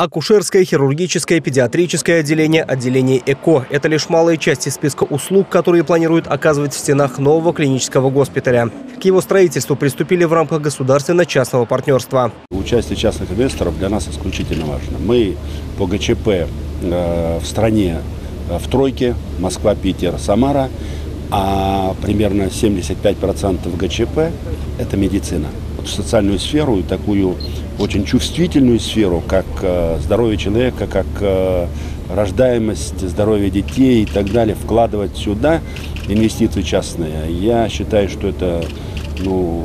Акушерское, хирургическое, педиатрическое отделение, отделение ЭКО – это лишь малые части списка услуг, которые планируют оказывать в стенах нового клинического госпиталя. К его строительству приступили в рамках государственно-частного партнерства. Участие частных инвесторов для нас исключительно важно. Мы по ГЧП э, в стране э, в тройке – Москва, Питер, Самара, а примерно 75% ГЧП – это медицина. В социальную сферу и такую очень чувствительную сферу, как э, здоровье человека, как э, рождаемость, здоровье детей и так далее, вкладывать сюда инвестиции частные, я считаю, что это ну,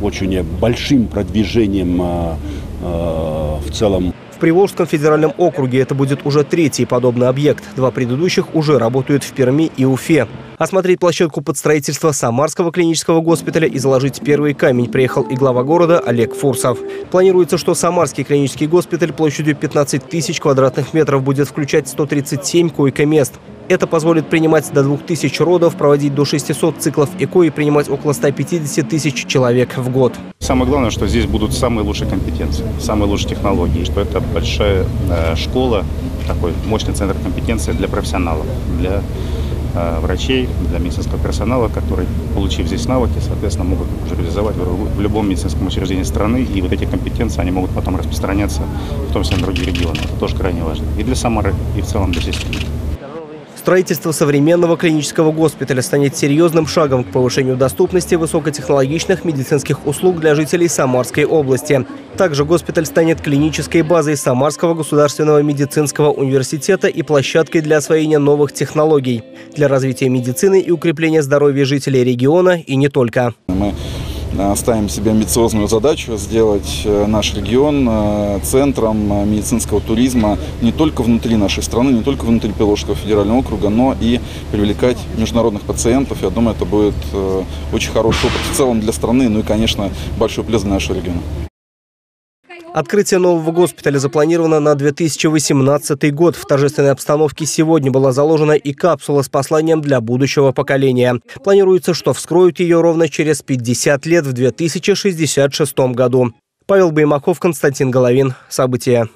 очень большим продвижением э, в целом в Приволжском федеральном округе это будет уже третий подобный объект. Два предыдущих уже работают в Перми и Уфе. Осмотреть площадку под строительство Самарского клинического госпиталя и заложить первый камень приехал и глава города Олег Фурсов. Планируется, что Самарский клинический госпиталь площадью 15 тысяч квадратных метров будет включать 137 койко-мест. Это позволит принимать до 2000 родов, проводить до 600 циклов ЭКО и принимать около 150 тысяч человек в год. Самое главное, что здесь будут самые лучшие компетенции, самые лучшие технологии, что это большая э, школа, такой мощный центр компетенции для профессионалов, для э, врачей, для медицинского персонала, которые, получив здесь навыки, соответственно, могут уже реализовать в, любом медицинском учреждении страны, и вот эти компетенции, они могут потом распространяться в том числе на другие регионы. Это тоже крайне важно и для Самары, и в целом для системы. Строительство современного клинического госпиталя станет серьезным шагом к повышению доступности высокотехнологичных медицинских услуг для жителей Самарской области. Также госпиталь станет клинической базой Самарского государственного медицинского университета и площадкой для освоения новых технологий, для развития медицины и укрепления здоровья жителей региона и не только. Мы ставим себе амбициозную задачу сделать э, наш регион э, центром медицинского туризма не только внутри нашей страны, не только внутри Пеложского федерального округа, но и привлекать международных пациентов. Я думаю, это будет очень хороший опыт в целом для страны, ну и, конечно, большой плюс для нашего региона. Открытие нового госпиталя запланировано на 2018 год. В торжественной обстановке сегодня была заложена и капсула с посланием для будущего поколения. Планируется, что вскроют ее ровно через 50 лет в 2066 году. Павел Баймаков, Константин Головин. События.